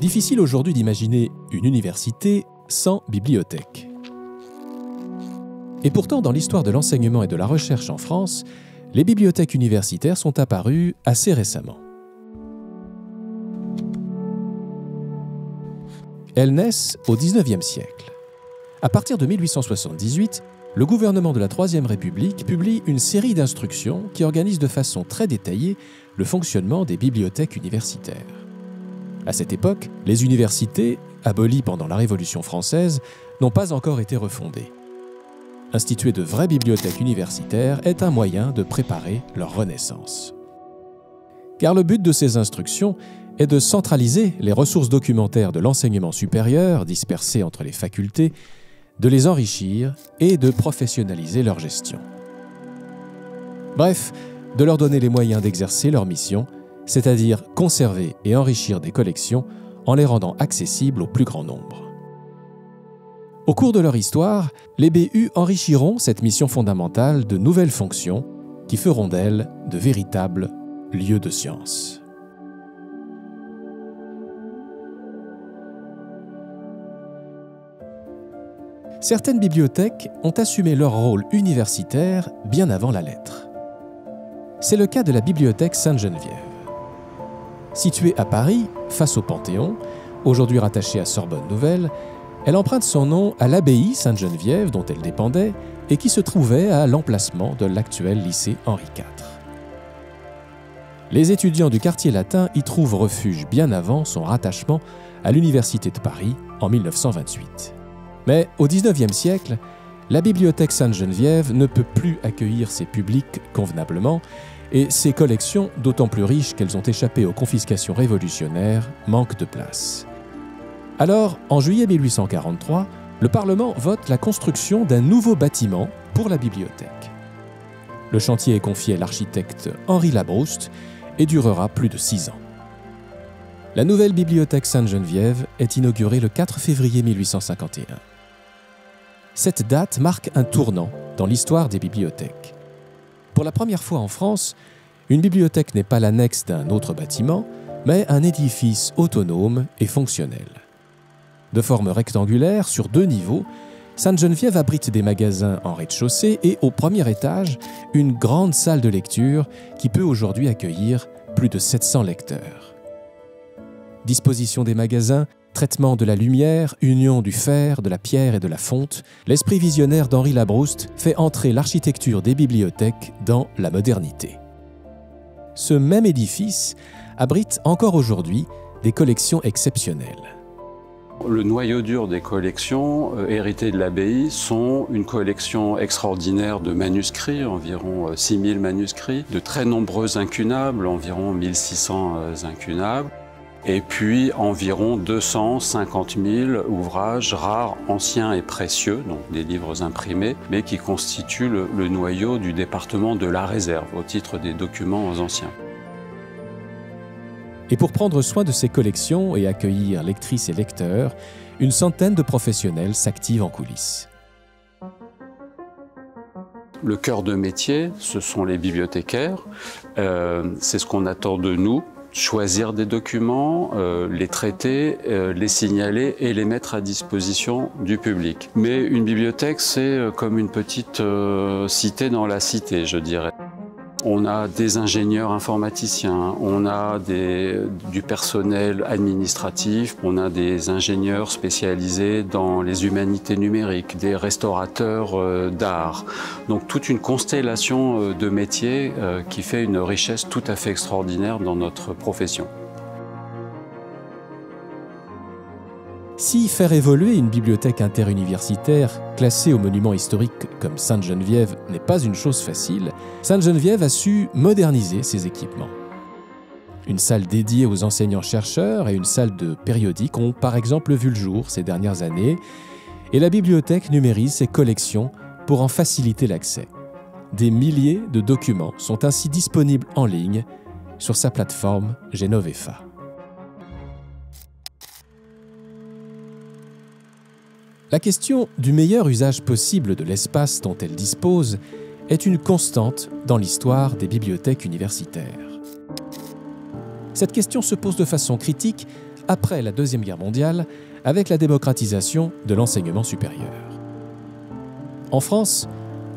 Difficile aujourd'hui d'imaginer une université sans bibliothèque. Et pourtant, dans l'histoire de l'enseignement et de la recherche en France, les bibliothèques universitaires sont apparues assez récemment. Elles naissent au XIXe siècle. À partir de 1878, le gouvernement de la Troisième République publie une série d'instructions qui organisent de façon très détaillée le fonctionnement des bibliothèques universitaires. À cette époque, les universités, abolies pendant la Révolution française, n'ont pas encore été refondées. Instituer de vraies bibliothèques universitaires est un moyen de préparer leur renaissance. Car le but de ces instructions est de centraliser les ressources documentaires de l'enseignement supérieur dispersées entre les facultés, de les enrichir et de professionnaliser leur gestion. Bref, de leur donner les moyens d'exercer leur mission, c'est-à-dire conserver et enrichir des collections en les rendant accessibles au plus grand nombre. Au cours de leur histoire, les BU enrichiront cette mission fondamentale de nouvelles fonctions qui feront d'elles de véritables lieux de science. Certaines bibliothèques ont assumé leur rôle universitaire bien avant la lettre. C'est le cas de la bibliothèque Sainte-Geneviève. Située à Paris, face au Panthéon, aujourd'hui rattachée à Sorbonne Nouvelle, elle emprunte son nom à l'abbaye Sainte-Geneviève dont elle dépendait et qui se trouvait à l'emplacement de l'actuel lycée Henri IV. Les étudiants du quartier latin y trouvent refuge bien avant son rattachement à l'Université de Paris en 1928. Mais au XIXe siècle, la bibliothèque Sainte-Geneviève ne peut plus accueillir ses publics convenablement et ses collections, d'autant plus riches qu'elles ont échappé aux confiscations révolutionnaires, manquent de place. Alors, en juillet 1843, le Parlement vote la construction d'un nouveau bâtiment pour la bibliothèque. Le chantier est confié à l'architecte Henri Labrouste et durera plus de six ans. La nouvelle bibliothèque Sainte-Geneviève est inaugurée le 4 février 1851. Cette date marque un tournant dans l'histoire des bibliothèques. Pour la première fois en France, une bibliothèque n'est pas l'annexe d'un autre bâtiment, mais un édifice autonome et fonctionnel. De forme rectangulaire, sur deux niveaux, Sainte-Geneviève abrite des magasins en rez-de-chaussée et au premier étage, une grande salle de lecture qui peut aujourd'hui accueillir plus de 700 lecteurs. Disposition des magasins, traitement de la lumière, union du fer, de la pierre et de la fonte, l'esprit visionnaire d'Henri Labrouste fait entrer l'architecture des bibliothèques dans la modernité. Ce même édifice abrite encore aujourd'hui des collections exceptionnelles. Le noyau dur des collections euh, héritées de l'abbaye sont une collection extraordinaire de manuscrits, environ 6000 euh, manuscrits, de très nombreux incunables, environ 1600 euh, incunables, et puis environ 250 000 ouvrages rares, anciens et précieux, donc des livres imprimés, mais qui constituent le, le noyau du département de la réserve au titre des documents anciens. Et pour prendre soin de ces collections et accueillir lectrices et lecteurs, une centaine de professionnels s'activent en coulisses. Le cœur de métier, ce sont les bibliothécaires. Euh, c'est ce qu'on attend de nous choisir des documents, euh, les traiter, euh, les signaler et les mettre à disposition du public. Mais une bibliothèque, c'est euh, comme une petite cité dans la cité, je dirais. On a des ingénieurs informaticiens, on a du personnel administratif, on a des ingénieurs spécialisés dans les humanités numériques, des restaurateurs euh, d'art. Donc toute une constellation euh, de métiers euh, qui fait une richesse tout à fait extraordinaire dans notre profession. Si faire évoluer une bibliothèque interuniversitaire classée au monument historique comme Sainte-Geneviève n'est pas une chose facile, Sainte-Geneviève a su moderniser ses équipements. Une salle dédiée aux enseignants-chercheurs et une salle de périodique ont par exemple vu le jour ces dernières années, et la bibliothèque numérise ses collections pour en faciliter l'accès. Des milliers de documents sont ainsi disponibles en ligne sur sa plateforme Genovefa. La question du meilleur usage possible de l'espace dont elle dispose est une constante dans l'histoire des bibliothèques universitaires. Cette question se pose de façon critique après la Deuxième Guerre mondiale avec la démocratisation de l'enseignement supérieur. En France,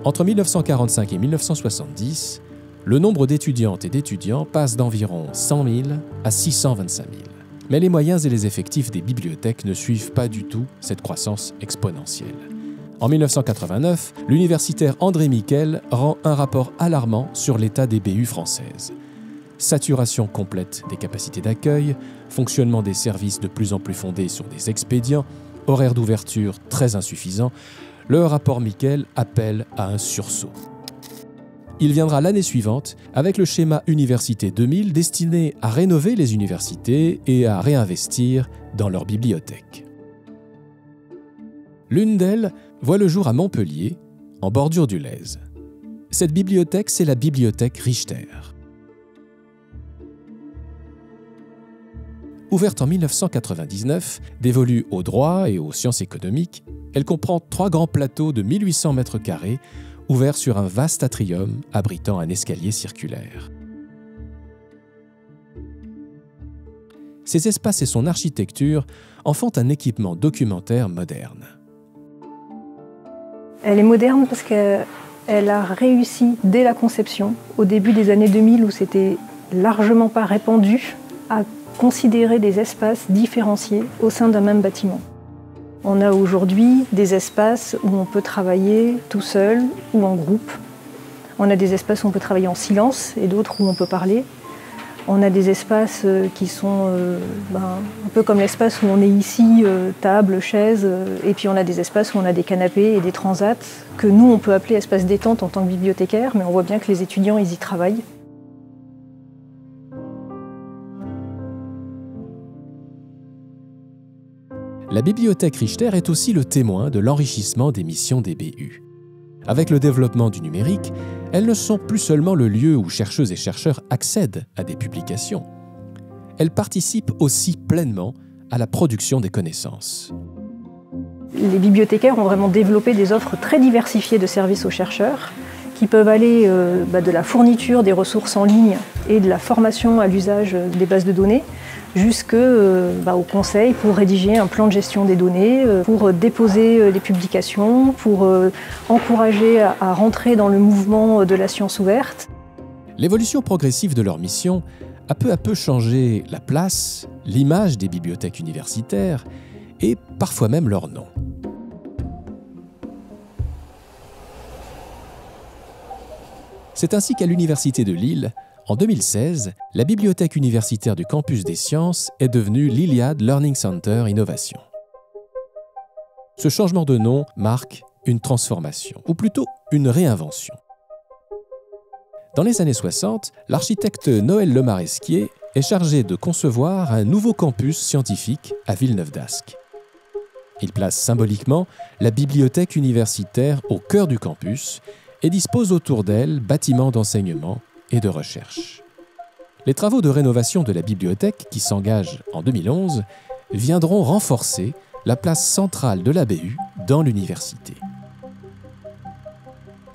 entre 1945 et 1970, le nombre d'étudiantes et d'étudiants passe d'environ 100 000 à 625 000. Mais les moyens et les effectifs des bibliothèques ne suivent pas du tout cette croissance exponentielle. En 1989, l'universitaire André Miquel rend un rapport alarmant sur l'état des BU françaises. Saturation complète des capacités d'accueil, fonctionnement des services de plus en plus fondés sur des expédients, horaires d'ouverture très insuffisants, le rapport Miquel appelle à un sursaut. Il viendra l'année suivante avec le schéma Université 2000 destiné à rénover les universités et à réinvestir dans leurs bibliothèques. L'une d'elles voit le jour à Montpellier, en bordure du Lèze. Cette bibliothèque, c'est la bibliothèque Richter. Ouverte en 1999, dévolue au droit et aux sciences économiques, elle comprend trois grands plateaux de 1800 mètres carrés ouverts sur un vaste atrium abritant un escalier circulaire. Ces espaces et son architecture en font un équipement documentaire moderne. Elle est moderne parce qu'elle a réussi dès la conception, au début des années 2000 où c'était largement pas répandu, à considérer des espaces différenciés au sein d'un même bâtiment. On a aujourd'hui des espaces où on peut travailler tout seul ou en groupe. On a des espaces où on peut travailler en silence et d'autres où on peut parler. On a des espaces euh, qui sont euh, ben, un peu comme l'espace où on est ici, euh, table, chaise, et puis on a des espaces où on a des canapés et des transats, que nous on peut appeler espace détente en tant que bibliothécaire, mais on voit bien que les étudiants ils y travaillent. La bibliothèque Richter est aussi le témoin de l'enrichissement des missions des BU. Avec le développement du numérique, elles ne sont plus seulement le lieu où chercheuses et chercheurs accèdent à des publications. Elles participent aussi pleinement à la production des connaissances. Les bibliothécaires ont vraiment développé des offres très diversifiées de services aux chercheurs qui peuvent aller euh, bah, de la fourniture des ressources en ligne et de la formation à l'usage des bases de données jusqu'au euh, bah, conseil pour rédiger un plan de gestion des données, euh, pour déposer euh, les publications, pour encourager à rentrer dans le mouvement de la science ouverte. L'évolution progressive de leur mission a peu à peu changé la place, l'image des bibliothèques universitaires et parfois même leur nom. C'est ainsi qu'à l'Université de Lille, en 2016, la bibliothèque universitaire du campus des sciences est devenue l'Iliad Learning Center Innovation. Ce changement de nom marque une transformation, ou plutôt une réinvention. Dans les années 60, l'architecte Noël Lemaresquier est chargé de concevoir un nouveau campus scientifique à Villeneuve d'Ascq. Il place symboliquement la bibliothèque universitaire au cœur du campus et dispose autour d'elle bâtiments d'enseignement et de recherche. Les travaux de rénovation de la bibliothèque, qui s'engagent en 2011, viendront renforcer la place centrale de la BU dans l'université.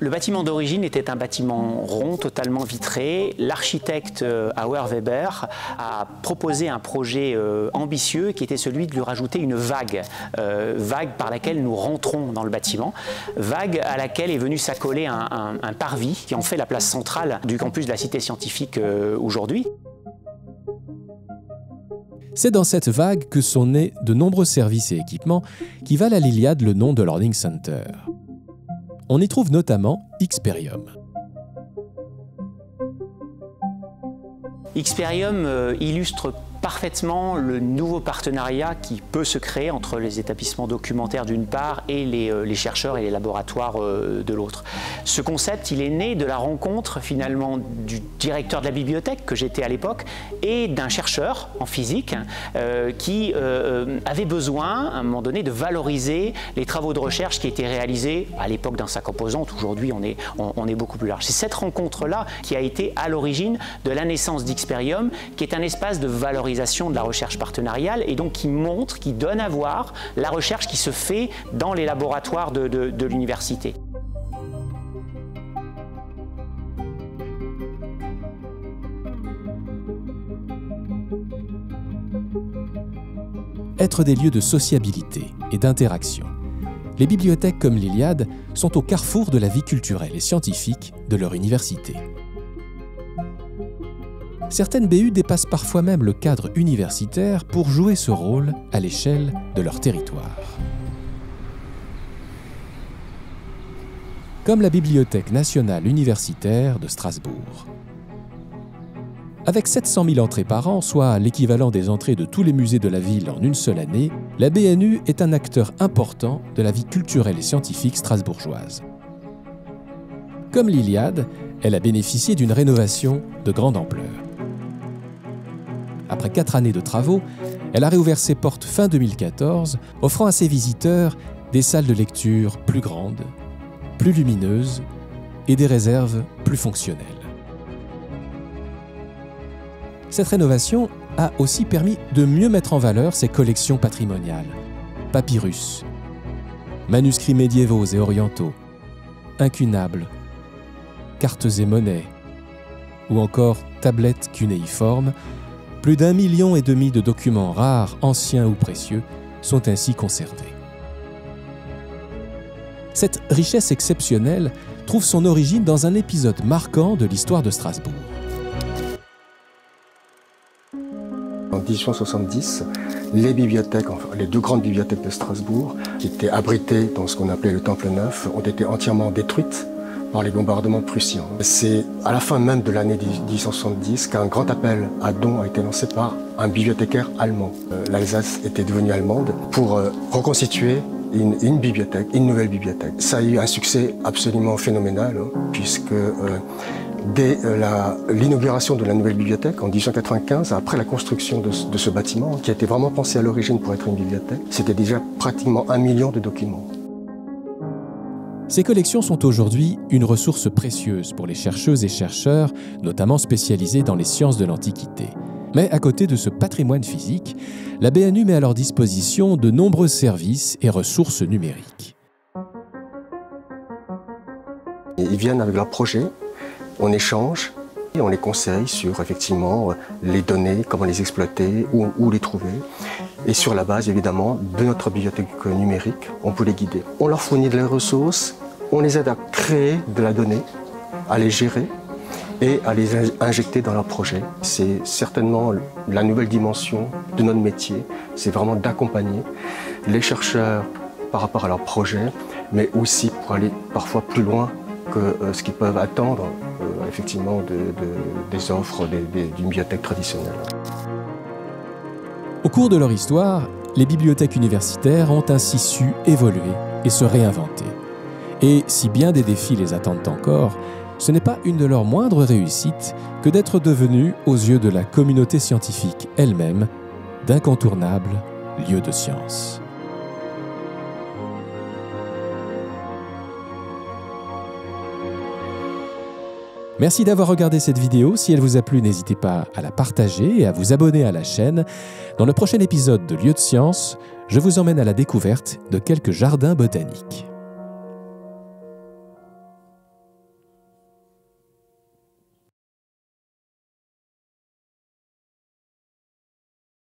Le bâtiment d'origine était un bâtiment rond, totalement vitré. L'architecte euh, Auer Weber a proposé un projet euh, ambitieux qui était celui de lui rajouter une vague, euh, vague par laquelle nous rentrons dans le bâtiment, vague à laquelle est venu s'accoler un, parvis qui en fait la place centrale du campus de la cité scientifique aujourd'hui. C'est dans cette vague que sont nés de nombreux services et équipements qui valent à l'Iliade le nom de Learning Center. On y trouve notamment Xperium. Xperium euh, illustre parfaitement le nouveau partenariat qui peut se créer entre les établissements documentaires d'une part et les, euh, chercheurs et les laboratoires euh, de l'autre. Ce concept, il est né de la rencontre finalement du directeur de la bibliothèque que j'étais à l'époque et d'un chercheur en physique euh, qui avait besoin à un moment donné de valoriser les travaux de recherche qui étaient réalisés à l'époque d'un sac composante. Aujourd'hui, on est, on est beaucoup plus large. C'est cette rencontre-là qui a été à l'origine de la naissance d'Xperium, qui est un espace de valorisation de la recherche partenariale et donc qui montre, qui donne à voir la recherche qui se fait dans les laboratoires de, l'université. être des lieux de sociabilité et d'interaction. Les bibliothèques comme l'Iliade sont au carrefour de la vie culturelle et scientifique de leur université. Certaines BU dépassent parfois même le cadre universitaire pour jouer ce rôle à l'échelle de leur territoire. Comme la Bibliothèque nationale universitaire de Strasbourg. Avec 700 000 entrées par an, soit l'équivalent des entrées de tous les musées de la ville en une seule année, la BNU est un acteur important de la vie culturelle et scientifique strasbourgeoise. Comme l'Iliade, elle a bénéficié d'une rénovation de grande ampleur. Après quatre années de travaux, elle a réouvert ses portes fin 2014, offrant à ses visiteurs des salles de lecture plus grandes, plus lumineuses et des réserves plus fonctionnelles. Cette rénovation a aussi permis de mieux mettre en valeur ses collections patrimoniales. Papyrus, manuscrits médiévaux et orientaux, incunables, cartes et monnaies, ou encore tablettes cunéiformes plus d'un million et demi de documents rares, anciens ou précieux sont ainsi conservés. Cette richesse exceptionnelle trouve son origine dans un épisode marquant de l'histoire de Strasbourg. En 1870, les les deux grandes bibliothèques de Strasbourg, qui étaient abritées dans ce qu'on appelait le Temple Neuf, ont été entièrement détruites par les bombardements prussiens. C'est à la fin même de l'année 1870 qu'un grand appel à dons a été lancé par un bibliothécaire allemand. Euh, L'Alsace était devenue allemande pour euh, reconstituer une, bibliothèque, une nouvelle bibliothèque. Ça a eu un succès absolument phénoménal, hein, puisque euh, dès l'inauguration de la nouvelle bibliothèque en 1895, après la construction de, de ce bâtiment, qui a été vraiment pensé à l'origine pour être une bibliothèque, c'était déjà pratiquement un million de documents. Ces collections sont aujourd'hui une ressource précieuse pour les chercheuses et chercheurs, notamment spécialisés dans les sciences de l'Antiquité. Mais à côté de ce patrimoine physique, la BNU met à leur disposition de nombreux services et ressources numériques. Ils viennent avec leurs projets, on échange, et on les conseille sur effectivement les données, comment les exploiter, où les trouver. Et sur la base évidemment de notre bibliothèque numérique, on peut les guider. On leur fournit de les ressources, on les aide à créer de la donnée, à les gérer et à les injecter dans leurs projets. C'est certainement la nouvelle dimension de notre métier, c'est vraiment d'accompagner les chercheurs par rapport à leurs projets, mais aussi pour aller parfois plus loin que euh, ce qu'ils peuvent attendre euh, effectivement des offres d'une bibliothèque traditionnelle. Au cours de leur histoire, les bibliothèques universitaires ont ainsi su évoluer et se réinventer. Et si bien des défis les attendent encore, ce n'est pas une de leurs moindres réussites que d'être devenues, aux yeux de la communauté scientifique elle-même, d'incontournables lieux de science. Merci d'avoir regardé cette vidéo. Si elle vous a plu, n'hésitez pas à la partager et à vous abonner à la chaîne. Dans le prochain épisode de Lieux de science, je vous emmène à la découverte de quelques jardins botaniques.